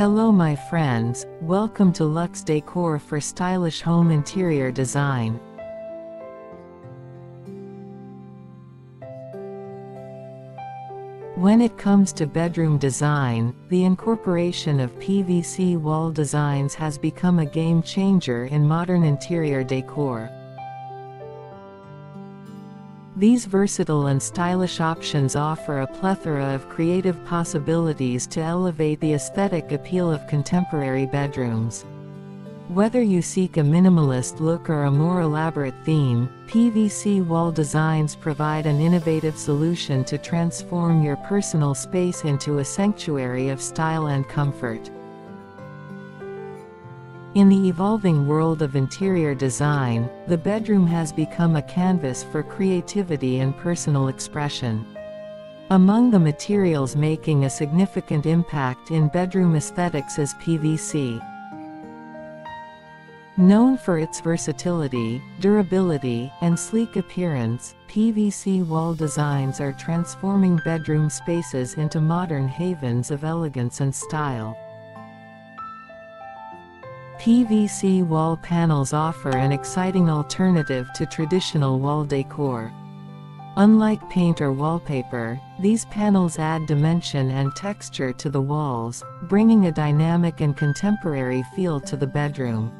Hello my friends, welcome to Luxe Decor for stylish home interior design. When it comes to bedroom design, the incorporation of PVC wall designs has become a game changer in modern interior decor. These versatile and stylish options offer a plethora of creative possibilities to elevate the aesthetic appeal of contemporary bedrooms. Whether you seek a minimalist look or a more elaborate theme, PVC wall designs provide an innovative solution to transform your personal space into a sanctuary of style and comfort. In the evolving world of interior design, the bedroom has become a canvas for creativity and personal expression. Among the materials making a significant impact in bedroom aesthetics is PVC. Known for its versatility, durability, and sleek appearance, PVC wall designs are transforming bedroom spaces into modern havens of elegance and style. PVC wall panels offer an exciting alternative to traditional wall decor. Unlike paint or wallpaper, these panels add dimension and texture to the walls, bringing a dynamic and contemporary feel to the bedroom.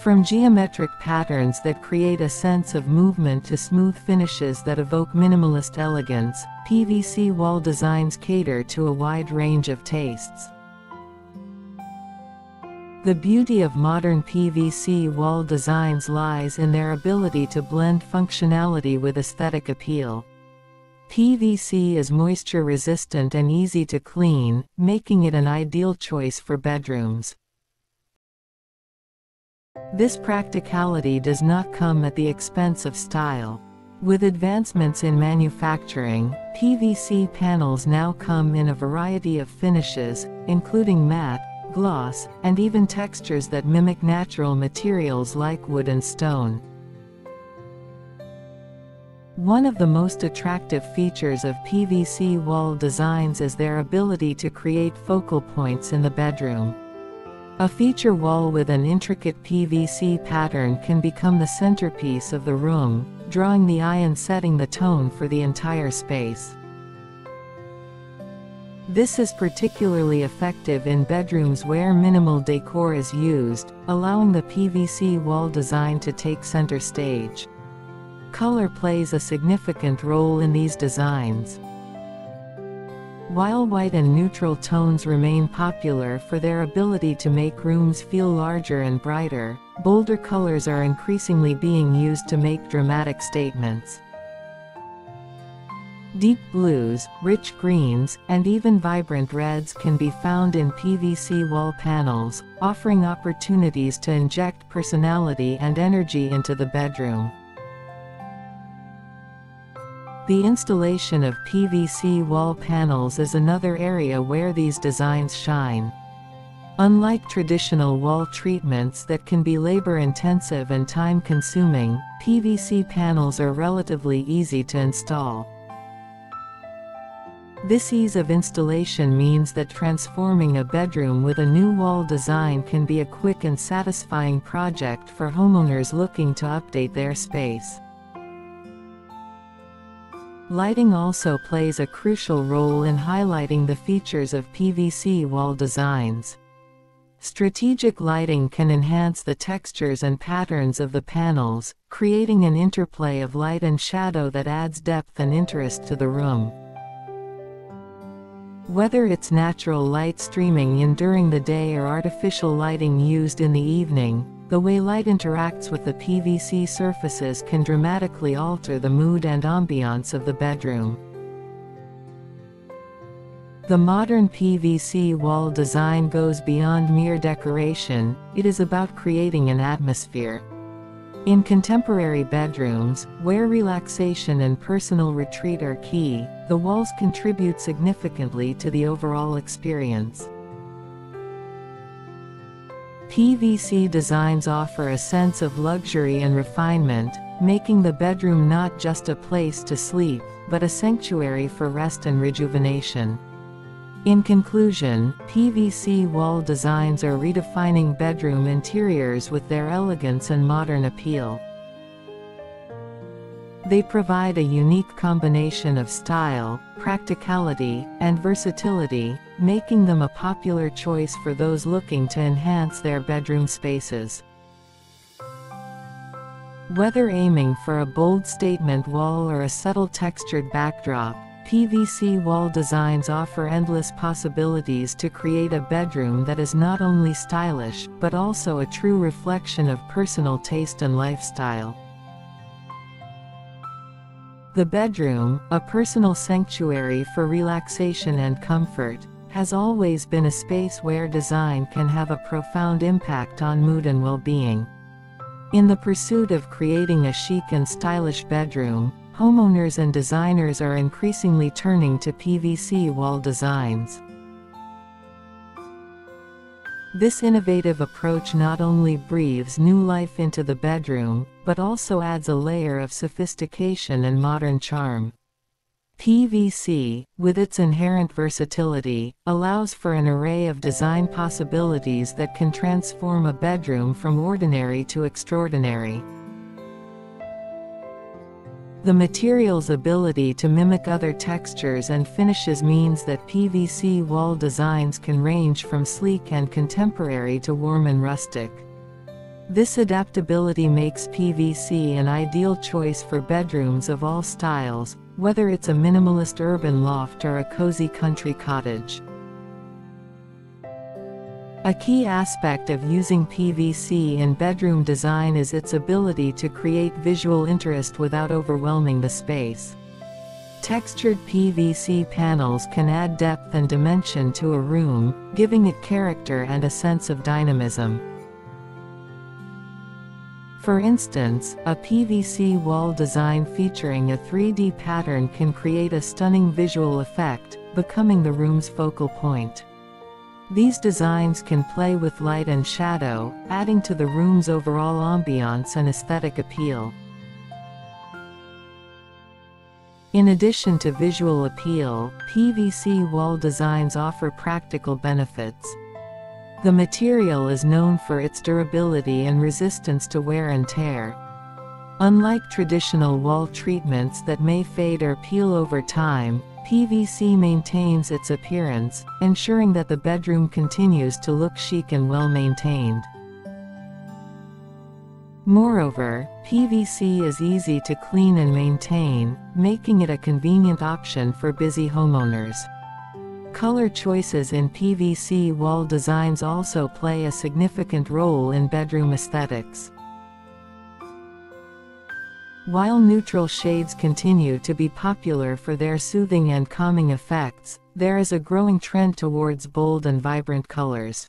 From geometric patterns that create a sense of movement to smooth finishes that evoke minimalist elegance, PVC wall designs cater to a wide range of tastes. The beauty of modern PVC wall designs lies in their ability to blend functionality with aesthetic appeal. PVC is moisture resistant and easy to clean, making it an ideal choice for bedrooms. This practicality does not come at the expense of style. With advancements in manufacturing, PVC panels now come in a variety of finishes, including matte, gloss, and even textures that mimic natural materials like wood and stone. One of the most attractive features of PVC wall designs is their ability to create focal points in the bedroom. A feature wall with an intricate PVC pattern can become the centerpiece of the room, drawing the eye and setting the tone for the entire space. This is particularly effective in bedrooms where minimal decor is used, allowing the PVC wall design to take center stage. Color plays a significant role in these designs. While white and neutral tones remain popular for their ability to make rooms feel larger and brighter, bolder colors are increasingly being used to make dramatic statements. Deep blues, rich greens, and even vibrant reds can be found in PVC wall panels, offering opportunities to inject personality and energy into the bedroom. The installation of PVC wall panels is another area where these designs shine. Unlike traditional wall treatments that can be labor-intensive and time-consuming, PVC panels are relatively easy to install. This ease of installation means that transforming a bedroom with a new wall design can be a quick and satisfying project for homeowners looking to update their space. Lighting also plays a crucial role in highlighting the features of PVC wall designs. Strategic lighting can enhance the textures and patterns of the panels, creating an interplay of light and shadow that adds depth and interest to the room. Whether it's natural light streaming in during the day or artificial lighting used in the evening, the way light interacts with the PVC surfaces can dramatically alter the mood and ambiance of the bedroom. The modern PVC wall design goes beyond mere decoration, it is about creating an atmosphere. In contemporary bedrooms, where relaxation and personal retreat are key, the walls contribute significantly to the overall experience. PVC designs offer a sense of luxury and refinement, making the bedroom not just a place to sleep, but a sanctuary for rest and rejuvenation. In conclusion, PVC wall designs are redefining bedroom interiors with their elegance and modern appeal. They provide a unique combination of style, practicality, and versatility, making them a popular choice for those looking to enhance their bedroom spaces. Whether aiming for a bold statement wall or a subtle textured backdrop, PVC wall designs offer endless possibilities to create a bedroom that is not only stylish, but also a true reflection of personal taste and lifestyle. The bedroom, a personal sanctuary for relaxation and comfort, has always been a space where design can have a profound impact on mood and well-being. In the pursuit of creating a chic and stylish bedroom, homeowners and designers are increasingly turning to PVC wall designs. This innovative approach not only breathes new life into the bedroom, but also adds a layer of sophistication and modern charm. PVC, with its inherent versatility, allows for an array of design possibilities that can transform a bedroom from ordinary to extraordinary. The material's ability to mimic other textures and finishes means that PVC wall designs can range from sleek and contemporary to warm and rustic. This adaptability makes PVC an ideal choice for bedrooms of all styles, whether it's a minimalist urban loft or a cozy country cottage. A key aspect of using PVC in bedroom design is its ability to create visual interest without overwhelming the space. Textured PVC panels can add depth and dimension to a room, giving it character and a sense of dynamism. For instance, a PVC wall design featuring a 3D pattern can create a stunning visual effect, becoming the room's focal point. These designs can play with light and shadow, adding to the room's overall ambiance and aesthetic appeal. In addition to visual appeal, PVC wall designs offer practical benefits. The material is known for its durability and resistance to wear and tear. Unlike traditional wall treatments that may fade or peel over time, PVC maintains its appearance, ensuring that the bedroom continues to look chic and well maintained. Moreover, PVC is easy to clean and maintain, making it a convenient option for busy homeowners. Color choices in PVC wall designs also play a significant role in bedroom aesthetics. While neutral shades continue to be popular for their soothing and calming effects, there is a growing trend towards bold and vibrant colors.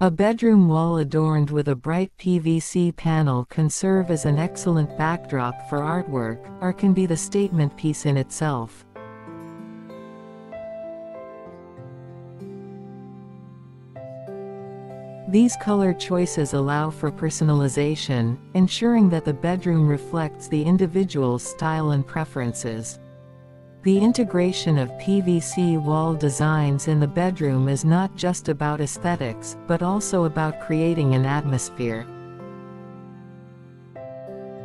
A bedroom wall adorned with a bright PVC panel can serve as an excellent backdrop for artwork, or can be the statement piece in itself. These color choices allow for personalization, ensuring that the bedroom reflects the individual's style and preferences. The integration of PVC wall designs in the bedroom is not just about aesthetics, but also about creating an atmosphere.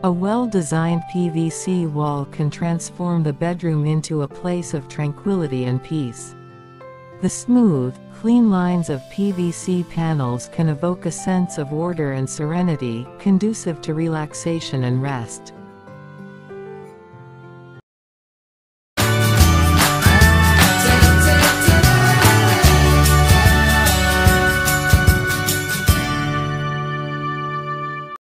A well-designed PVC wall can transform the bedroom into a place of tranquility and peace. The smooth, clean lines of PVC panels can evoke a sense of order and serenity, conducive to relaxation and rest.